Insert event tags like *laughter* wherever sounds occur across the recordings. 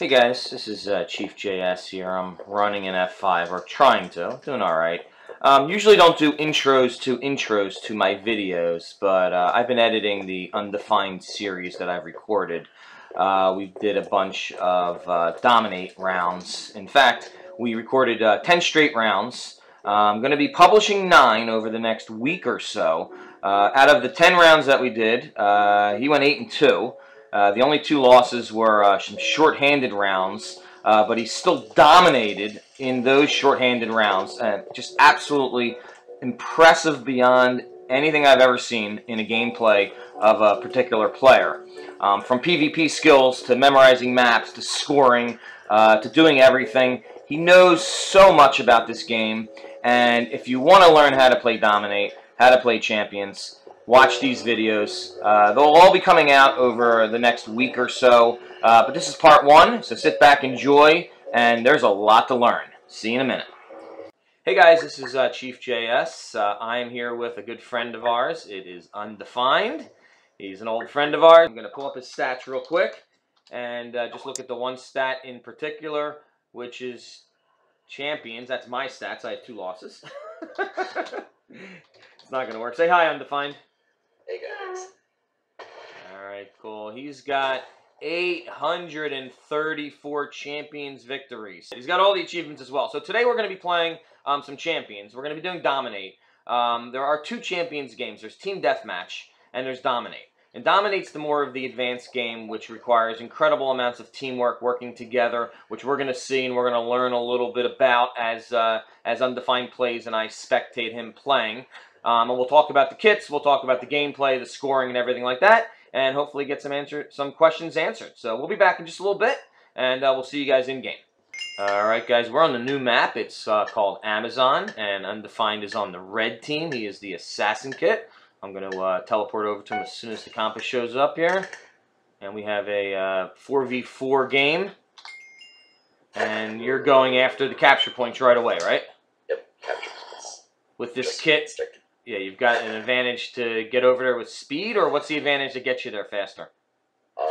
Hey guys, this is uh, Chief JS here. I'm running an F5, or trying to. Doing alright. Um, usually don't do intros to intros to my videos, but uh, I've been editing the Undefined series that I've recorded. Uh, we did a bunch of uh, Dominate rounds. In fact, we recorded uh, 10 straight rounds. Uh, I'm going to be publishing 9 over the next week or so. Out of the 10 rounds that we did, he went 8 and 2. Uh, the only two losses were uh, some shorthanded rounds, uh, but he still dominated in those shorthanded rounds. Just absolutely impressive beyond anything I've ever seen in a gameplay of a particular player. Um, from PvP skills to memorizing maps to scoring uh, to doing everything, he knows so much about this game. And if you want to learn how to play Dominate, how to play Champions, watch these videos. Uh, they'll all be coming out over the next week or so. Uh, but this is part one, so sit back, enjoy, and there's a lot to learn. See you in a minute. Hey guys, this is uh, Chief JS. Uh, I am here with a good friend of ours. It is Undefined. He's an old friend of ours. I'm going to pull up his stats real quick and uh, just look at the one stat in particular, which is champions. That's my stats. I have two losses. *laughs* it's not going to work. Say hi, Undefined. Hey guys. All right, cool. He's got 834 champions victories. He's got all the achievements as well. So today we're going to be playing um, some champions. We're going to be doing Dominate. Um, there are two champions games. There's Team Deathmatch and there's Dominate. And Dominate's the more of the advanced game, which requires incredible amounts of teamwork, working together, which we're going to see and we're going to learn a little bit about as uh, as Undefined plays and I spectate him playing. Um, and we'll talk about the kits, we'll talk about the gameplay, the scoring, and everything like that, and hopefully get some answer, some questions answered. So we'll be back in just a little bit, and uh, we'll see you guys in game. All right, guys, we're on the new map. It's uh, called Amazon, and Undefined is on the red team. He is the Assassin Kit. I'm going to uh, teleport over to him as soon as the compass shows up here. And we have a 4v4 uh, game. And you're going after the capture points right away, right? Yep, capture points. With this kit, yeah, you've got an advantage to get over there with speed, or what's the advantage to get you there faster? Um,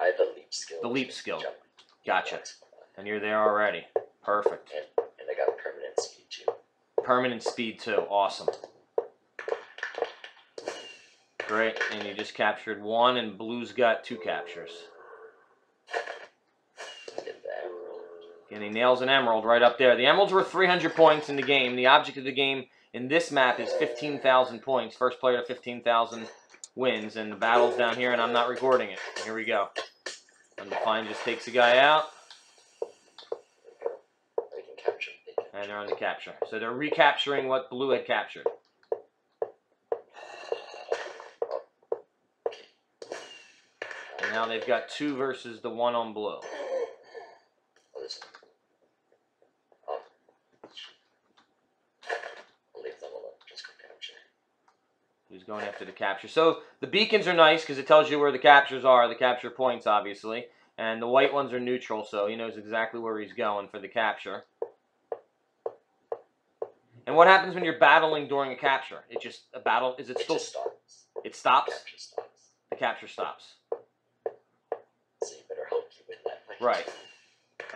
I have the leap skill. The leap skill. Gotcha. And you're there already. Perfect. And, and I got permanent speed too. Permanent speed too. Awesome. Great. And you just captured one, and Blue's got two captures. And he nails an emerald right up there. The emeralds were 300 points in the game. The object of the game in this map is 15,000 points. First player to 15,000 wins. And the battle's down here, and I'm not recording it. Here we go. The Undefined just takes the guy out. They can capture. They can And they're on the capture. So they're recapturing what Blue had captured. And now they've got two versus the one on Blue. Oh, this one. Oh. I'll leave them alone. Just go capture. Who's going after the capture. So the beacons are nice because it tells you where the captures are, the capture points, obviously. And the white ones are neutral, so he knows exactly where he's going for the capture. And what happens when you're battling during a capture? It just, a battle, is it It still, stops. it stops? Capture stops. The capture stops. So you better hope you win that. Right.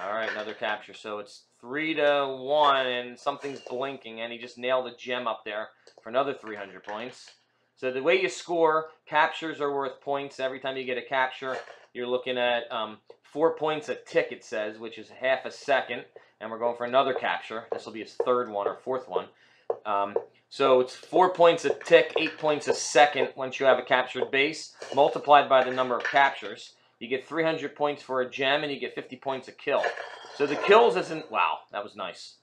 All right, another capture. So it's three to one, and something's blinking, and he just nailed a gem up there for another 300 points. So the way you score, captures are worth points. Every time you get a capture, you're looking at um, four points a tick, it says, which is half a second. And we're going for another capture. This will be his third one or fourth one. Um, so it's four points a tick, eight points a second once you have a captured base, multiplied by the number of captures. You get 300 points for a gem, and you get 50 points a kill. So the kills isn't... Wow, that was nice.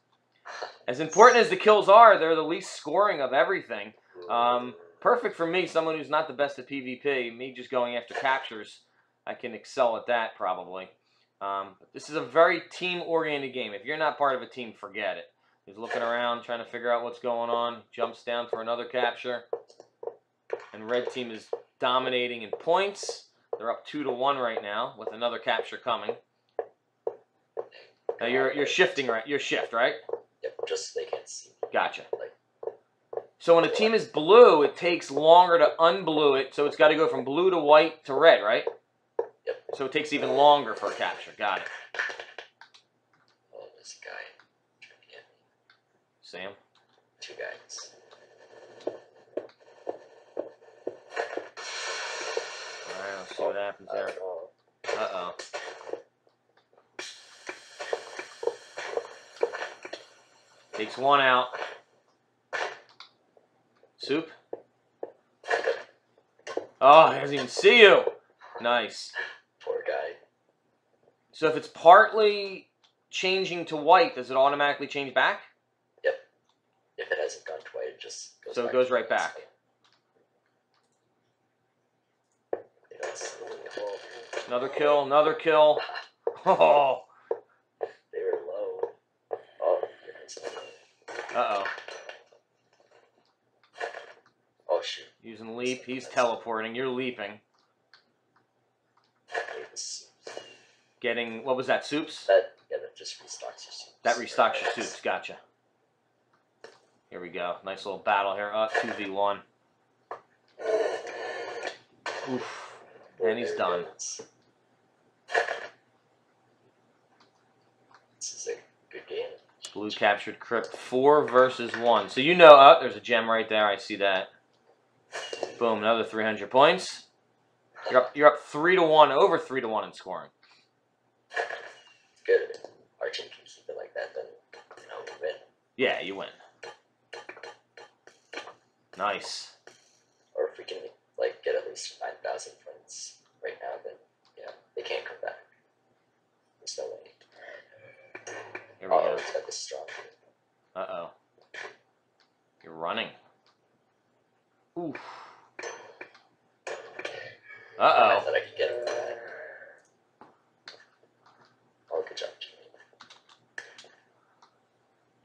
As important as the kills are, they're the least scoring of everything. Um, perfect for me, someone who's not the best at PvP. Me just going after captures, I can excel at that probably. Um, this is a very team-oriented game. If you're not part of a team, forget it. He's looking around, trying to figure out what's going on. Jumps down for another capture. And red team is dominating in points. They're up two to one right now with another capture coming. Now you're you're shifting right. You're shift right. Yep, just so they can't see me. Gotcha. So when a team is blue, it takes longer to unblue it. So it's got to go from blue to white to red, right? yep. So it takes even longer for a capture. Got it. Oh, this guy trying to get me. Sam. Two guys. Alright, let's see what happens there. Uh oh. Takes one out. Soup. Oh, he doesn't even see you. Nice. Poor guy. So if it's partly changing to white, does it automatically change back? Yep. If it hasn't gone to white, it just goes So it goes right back. You know, it's a little low. Another kill, another kill. *laughs* Oh, They were low. Oh, here comes another. uh oh. Oh shoot. Using leap, he's teleporting. You're leaping. Getting, what was that, soups? That yeah, that just restocks your suits. That restocks your suits. Gotcha. Here we go. Nice little battle here. Up 2v1. Oof. And he's done. This is a good game. Blue captured Crypt. Four versus one. So you know, oh, there's a gem right there. I see that. Boom, another 300 points. You're up, you're up three to one, over three to one in scoring. It's good. If Archie can keep it like that, then you know we win. Yeah, you win. Nice. Or if we can like get at least nine thousand points right now, then yeah, they can't come back. There's no way. Here we Oh, go. it's got this strong. Uh oh. You're running. Oof. Uh I oh. thought I could get him back. Oh, good job, Jimmy.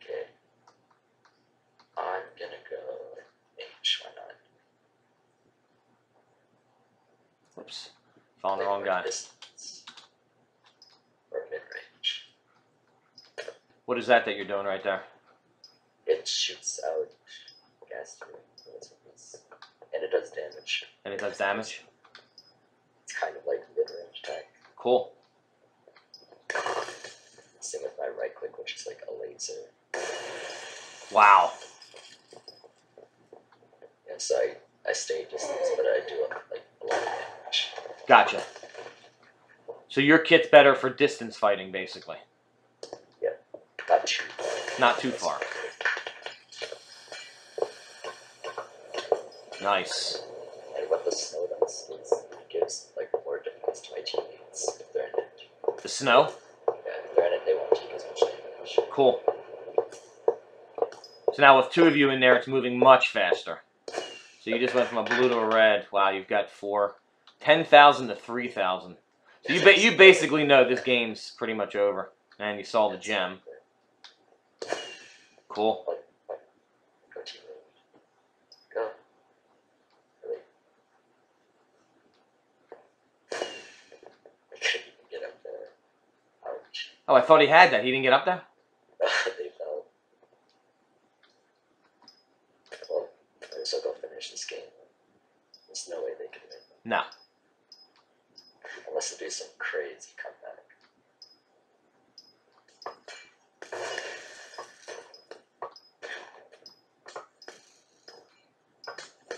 Okay. I'm gonna go H. Why not? Whoops. Found the wrong guy. Distance. Or mid range. What is that that you're doing right there? It shoots out gas to me. That's what it's- And it does damage. And it does damage? It's kind of like mid range attack. Cool. Same with my right click, which is like a laser. Wow. And so I, I stay distance, but I do like a lot of damage. Gotcha. So your kit's better for distance fighting, basically. Not too far. Not too far. Nice. And what the snow does is it gives like more defense to my teammates if they're in it. The snow? Yeah, if they're in it, they won't take as much damage. Cool. So now with two of you in there, it's moving much faster. So you just went from a blue to a red. Wow, you've got four. 10,000 to 3,000. So you, ba- you basically know this game's pretty much over. And you saw the gem. Cool. Go team Go. Really. I couldn't even get up there. Ouch. Oh, I thought he had that. He didn't get up there? *laughs* they fell. Well, I guess I'll go finish this game. There's no way they can win. No. Unless they do some crazy comeback.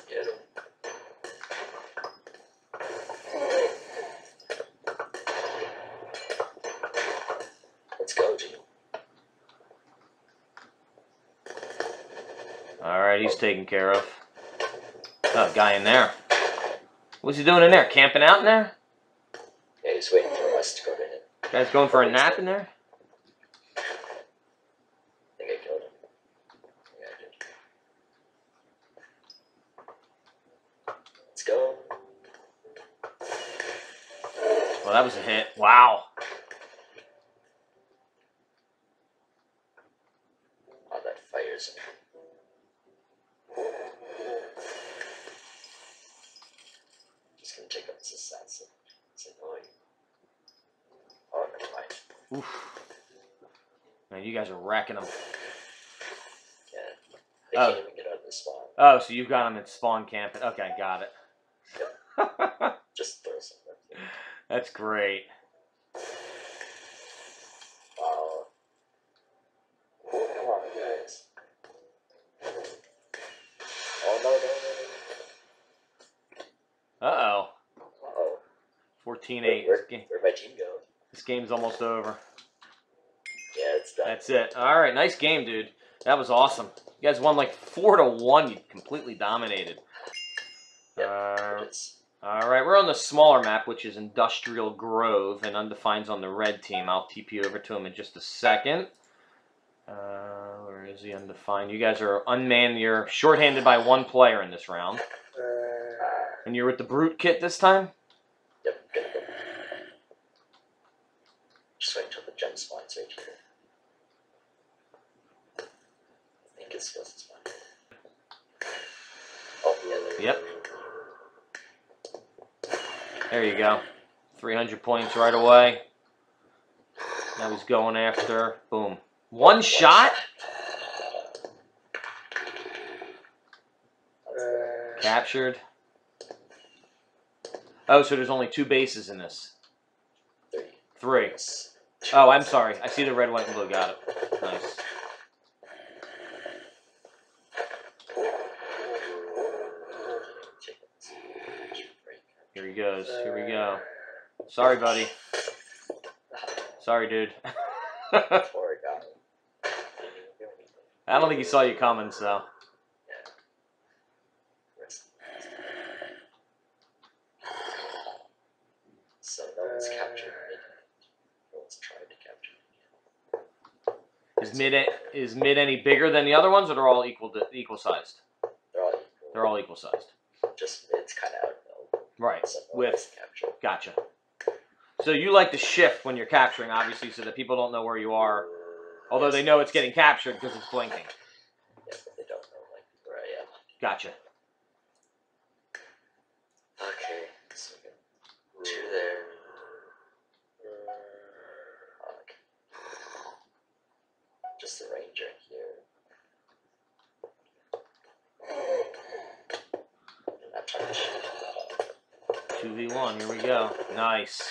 Get him. Let's go, G. He's taken care of. Oh, guy in there. What's he doing in there? Camping out in there? Yeah, he's waiting for us to go to him. Guy's going for a nap in there? I think I killed him. Yeah, I did. Let's go. Well, that was a hit. Wow. Oh, that fires him. Just gonna take up this assassin. It's annoying. Oh, never mind. Oof. Man, you guys are wrecking him. Yeah. They Oh. can't even get out of the spawn. Oh, so you've got them in spawn camping. Okay, I got it. *laughs* Just throw some. That's great. Wow. Come on, guys. Oh no no no Uh oh. Uh-oh. 14 Where, 8. where, game, where'd my team go? this game's almost over. Yeah, it's done. That's it. All right, nice game, dude. That was awesome. You guys won like four to one. You completely dominated. Yep. Uh, all right, we're on the smaller map, which is Industrial Grove, and Undefined's on the red team. I'll TP you over to him in just a second. Uh, where is he? Undefined. You guys are unmanned. You're shorthanded by one player in this round, and you're with the Brute kit this time. Yep, gonna go. Just wait until the gem spawns right here. I think it's supposed to spawn. Oh, yeah, there Yep. There you go. 300 points right away. Now he's going after. Boom. One shot? Captured. Oh, so there's only two bases in this. Three. Three. Oh, I'm sorry. I see the red, white, and blue. Got it. Nice. Goes. Here we go. Sorry, buddy. Sorry, dude. Poor guy. Didn't even do anything. I don't think he saw you coming, so. So no one's captured mid. No one's tried to capture. Is mid is mid any bigger than the other ones, or they're all equal to, equal sized? They're all equal. They're all equal sized. Just mid's kind of outbuilt. Right. With- one's captured. Gotcha. So you like to shift when you're capturing, obviously, so that people don't know where you are, although they know it's getting captured because it's blinking. Yeah, but they don't know like where I am. Gotcha. 2v1, here we go. Nice.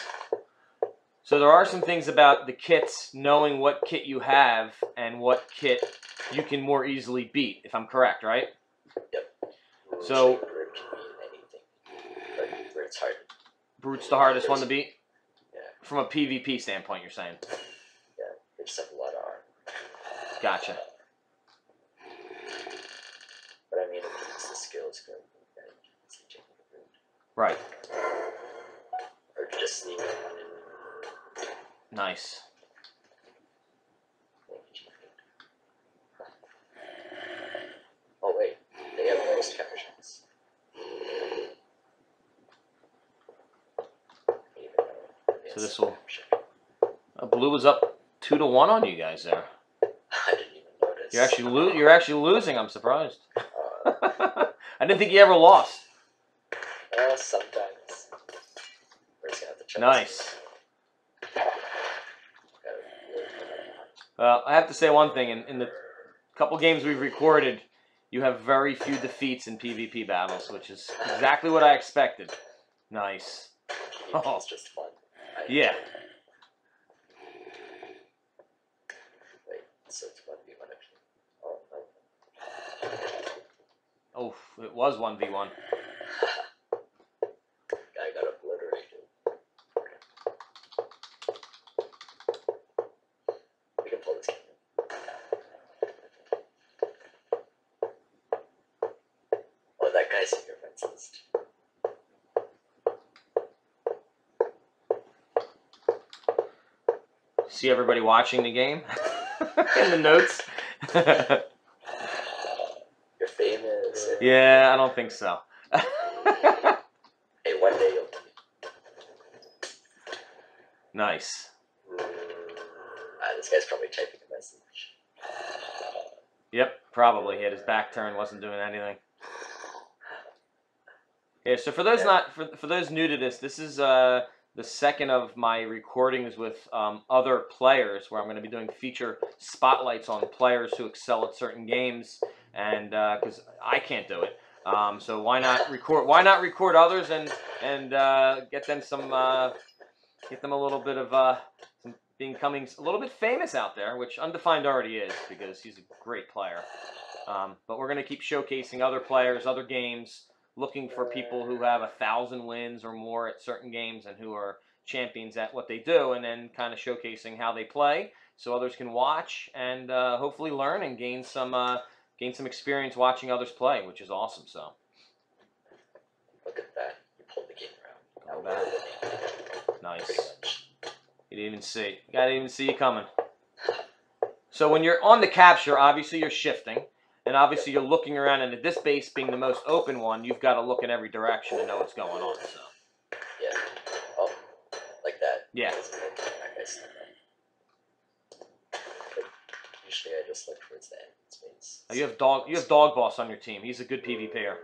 So there are some things about the kits, knowing what kit you have and what kit you can more easily beat, if I'm correct, right? Yep. So... Brute's hard. Brute's the hardest one to beat? Yeah. From a PvP standpoint, you're saying? Yeah, it's a lot of arm. Gotcha. Nice. Thank you, Chief. Oh wait, they have most captions. Even So this will-. Uh, Blue was up two to one on you guys there. I didn't even notice. You're actually lo- You're actually losing. I'm surprised. Uh, *laughs* I didn't think you ever lost. uh, sometimes. We're just gonna have to check. Nice. Uh, I have to say one thing. In, in the couple games we've recorded, you have very few defeats in PvP battles, which is exactly what I expected. Nice. Oh. It's just fun. I yeah. Wait, so it's 1v1 actually. Oh, it was 1v1. That in your friends list. See everybody watching the game *laughs* in the notes. *laughs* You're famous. yeah, I don't think so. *laughs* Hey, one day you'll nice. Ah, this guy's probably typing a message. Yep, probably. He had his back turned, wasn't doing anything. Yeah, so for those not for, for those new to this, this is uh, the second of my recordings with um, other players, where I'm going to be doing feature spotlights on players who excel at certain games, and because I can't do it, um, so why not record? Why not record others and and uh, get them some uh, get them a little bit of uh, some becoming a little bit famous out there, which Undefined already is because he's a great player. Um, but we're going to keep showcasing other players, other games, looking for people who have a thousand wins or more at certain games and who are champions at what they do, and then kind of showcasing how they play so others can watch and uh, hopefully learn and gain some uh, gain some experience watching others play, which is awesome. So. Look at that. You pulled the game around. Not Now bad. we're winning, Nice. You didn't even see. You gotta even see you coming. So when you're on the capture, obviously you're shifting, and obviously you're looking around. And at this base being the most open one, you've got to look in every direction to know what's going on. So Yeah. Oh, like that. yeah, Doesn't look like I missed that. But usually I just look towards the end space. Oh, you have dog. You have dog boss on your team. He's a good PvPer.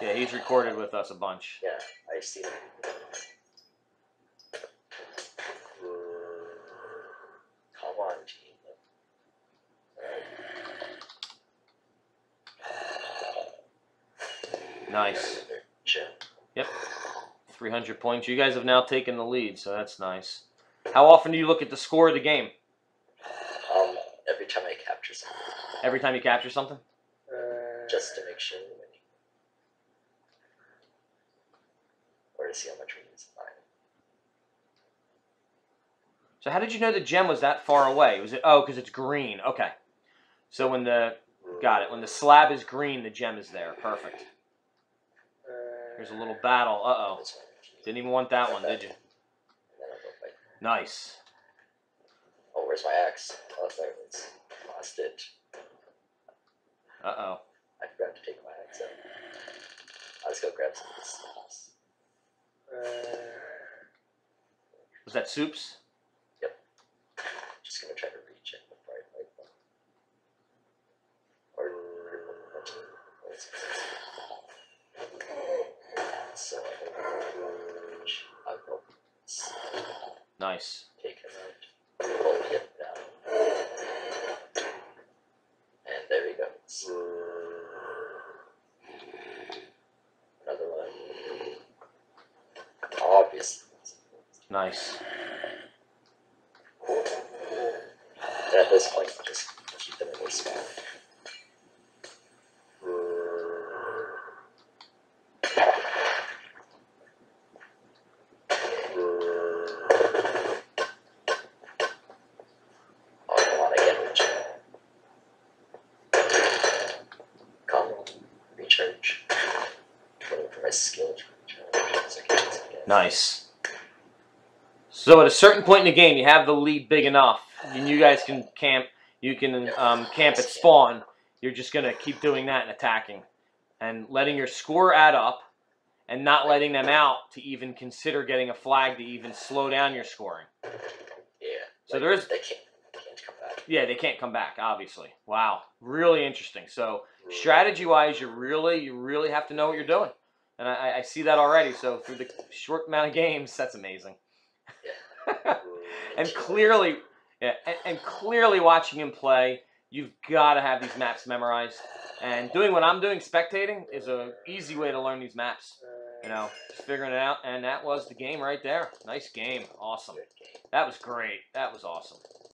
Yeah, he's recorded with us a bunch. Yeah, I see that. Come on, team. Nice. Yep. 300 points. You guys have now taken the lead, so that's nice. How often do you look at the score of the game? Um, every time I capture something, Every time you capture something? just to make sure we're. Or to see how much we can survive. So how did you know the gem was that far away? Was it oh because it's green? Okay. So when the got it when the slab is green, the gem is there. Perfect. Here's a little battle. Uh oh. Didn't even want that one, did you? And then I'll go fight. Nice. Oh, where's my axe? Oh, there it is. Lost it. Uh oh. I forgot to take my axe out. I'll just go grab some of this. Was that soups? Just gonna try to reach it before I fight them. Or, so I think I'll go Nice. take him out, pull him down, and there he goes. Another one. Obviously. Nice. And at this point, just keep them in their spot. Oh, come on, I get recharge. Come on, recharge. Waiting for my skill to recharge. so I can use it again. Nice. So at a certain point in the game, you have the lead big enough, and you guys can camp. You can um, camp at spawn. You're just gonna keep doing that and attacking, and letting your score add up, and not letting them out to even consider getting a flag to even slow down your scoring. Yeah. So there is- They can't, they can't come back. Yeah, they can't come back. Obviously. Wow. Really interesting. So strategy wise, you really, you really have to know what you're doing, and I, I see that already. So through the short amount of games, that's amazing. *laughs* and clearly, yeah, and, and clearly watching him play, you've got to have these maps memorized. And doing what I'm doing, spectating, is a easy way to learn these maps. You know, just figuring it out, and that was the game right there. Nice game, awesome. That was great. That was awesome.